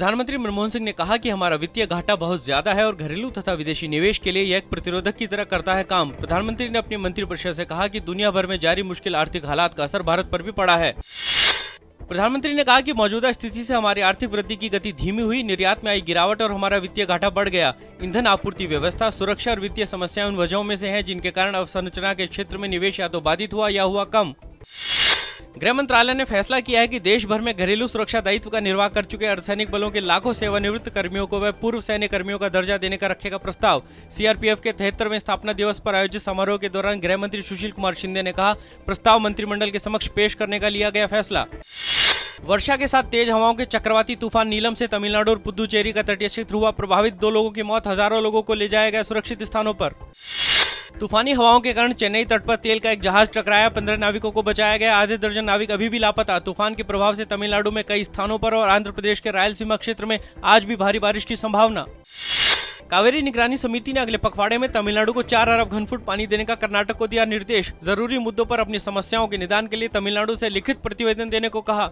प्रधानमंत्री मनमोहन सिंह ने कहा कि हमारा वित्तीय घाटा बहुत ज़्यादा है और घरेलू तथा विदेशी निवेश के लिए यह एक प्रतिरोधक की तरह करता है काम। प्रधानमंत्री ने अपनी मंत्रिपरिषद से कहा कि दुनिया भर में जारी मुश्किल आर्थिक हालात का असर भारत पर भी पड़ा है। प्रधानमंत्री ने कहा कि मौजूदा स्थिति से हमारी आर्थिक वृद्धि की गति धीमी हुई, निर्यात में आई गिरावट और हमारा वित्तीय घाटा बढ़ गया। ईंधन आपूर्ति व्यवस्था, सुरक्षा और वित्तीय समस्याएँ उन वजहों में से हैं जिनके कारण अवसंरचना के क्षेत्र में निवेश या तो बाधित हुआ या हुआ कम। गृह मंत्रालय ने फैसला किया है कि देश भर में घरेलू सुरक्षा दायित्व का निर्वाह कर चुके अर्धसैनिक बलों के लाखों सेवानिवृत्त कर्मियों को वह पूर्व सैन्य कर्मियों का दर्जा देने का रखेगा प्रस्ताव। सीआरपीएफ के तिहत्तरवें स्थापना दिवस पर आयोजित समारोह के दौरान गृह मंत्री सुशील कुमार शिंदे ने कहा, प्रस्ताव मंत्रिमंडल के समक्ष पेश करने का लिया गया फैसला। वर्षा के साथ तेज हवाओं के चक्रवाती तूफ़ान नीलम से तमिलनाडु और पुदुचेरी का तटीय क्षेत्र हुआ प्रभावित। दो लोगों की मौत, हज़ारों लोगों को ले जाया गया सुरक्षित स्थानों पर। तूफानी हवाओं के कारण चेन्नई तट पर तेल का एक जहाज़ टकराया, पंद्रह नाविकों को बचाया गया। आधे दर्जन नाविक अभी भी लापता। तूफ़ान के प्रभाव से तमिलनाडु में कई स्थानों पर और आंध्र प्रदेश के रायलसीमा क्षेत्र में आज भी भारी बारिश की संभावना। कावेरी निगरानी समिति ने अगले पखवाड़े में तमिलनाडु को चार अरब घनफुट पानी देने का कर्नाटक को दिया निर्देश। ज़रूरी मुद्दों पर अपनी समस्याओं के निदान के लिए तमिलनाडु से लिखित प्रतिवेदन देने को कहा।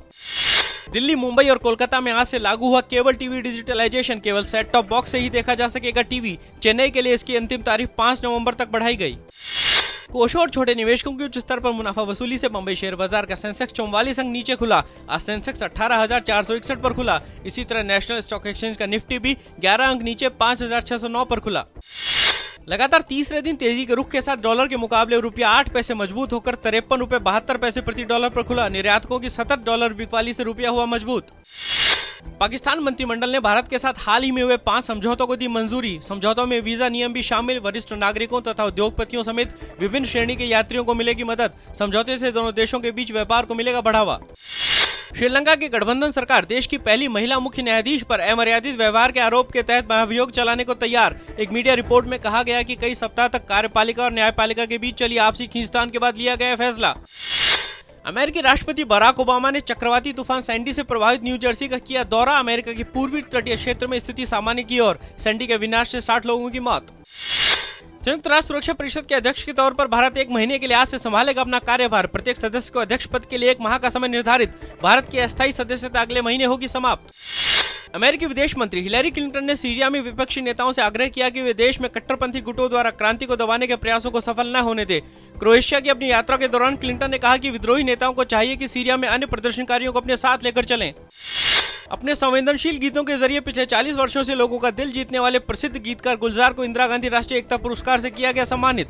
दिल्ली, मुंबई और कोलकाता में आज से लागू हुआ केबल टीवी डिजिटलाइजेशन, केवल सेट टॉप बॉक्स से ही देखा जा सकेगा टीवी। चेन्नई के लिए इसकी अंतिम तारीख 5 नवंबर तक बढ़ाई गई। कोषों और छोटे निवेशकों की उच्च स्तर पर मुनाफा वसूली से बम्बई शेयर बाज़ार का सेंसेक्स चौवालीस अंक नीचे खुला। आज सेंसेक्स अठारह हज़ार चार सौ इकसठ पर खुला। इसी तरह नेशनल स्टॉक एक्सचेंज का निफ्टी भी ग्यारह अंक नीचे पाँच हज़ार छह सौ नौ पर खुला। लगातार तीसरे दिन तेज़ी के रुख के साथ डॉलर के मुकाबले रुपया आठ पैसे मज़बूत होकर तिरपन रूपए बहत्तर पैसे प्रति डॉलर पर खुला। निर्यातकों की सतत डॉलर बिकवाली से रुपया हुआ मज़बूत। पाकिस्तान मंत्रिमंडल ने भारत के साथ हाल ही में हुए पाँच समझौतों को दी मंजूरी। समझौतों में वीज़ा नियम भी शामिल। वरिष्ठ नागरिकों तथा उद्योगपतियों समेत विभिन्न श्रेणी के यात्रियों को मिलेगी मदद। समझौते से दोनों देशों के बीच व्यापार को मिलेगा बढ़ावा। श्रीलंका की गठबंधन सरकार देश की पहली महिला मुख्य न्यायाधीश पर अमर्यादित व्यवहार के आरोप के तहत महाभियोग चलाने को तैयार। एक मीडिया रिपोर्ट में कहा गया कि कई सप्ताह तक कार्यपालिका और न्यायपालिका के बीच चली आपसी खींचतान के बाद लिया गया फैसला। अमेरिकी राष्ट्रपति बराक ओबामा ने चक्रवाती तूफ़ान सैंडी से प्रभावित न्यू जर्सी का किया दौरा। अमेरिका के पूर्वी तटीय क्षेत्र में स्थिति सामान्य की ओर। सैंडी के विनाश से 60 लोगों की मौत। संयुक्त राष्ट्र सुरक्षा परिषद के अध्यक्ष के तौर पर भारत एक महीने के लिए आज से संभालेगा अपना कार्यभार। प्रत्येक सदस्य को अध्यक्ष पद के लिए एक माह का समय निर्धारित। भारत की अस्थायी सदस्यता अगले महीने होगी समाप्त। अमेरिकी विदेश मंत्री हिलेरी क्लिंटन ने सीरिया में विपक्षी नेताओं से आग्रह किया कि वे देश में कट्टरपंथी गुटों द्वारा क्रांति को दबाने के प्रयासों को सफल न होने दे। क्रोएशिया की अपनी यात्रा के दौरान क्लिंटन ने कहा कि विद्रोही नेताओं को चाहिए कि सीरिया में अन्य प्रदर्शनकारियों को अपने साथ लेकर चलें। अपने संवेदनशील गीतों के ज़रिए पिछले 40 वर्षों से लोगों का दिल जीतने वाले प्रसिद्ध गीतकार गुलजार को इंदिरा गांधी राष्ट्रीय एकता पुरस्कार से किया गया सम्मानित।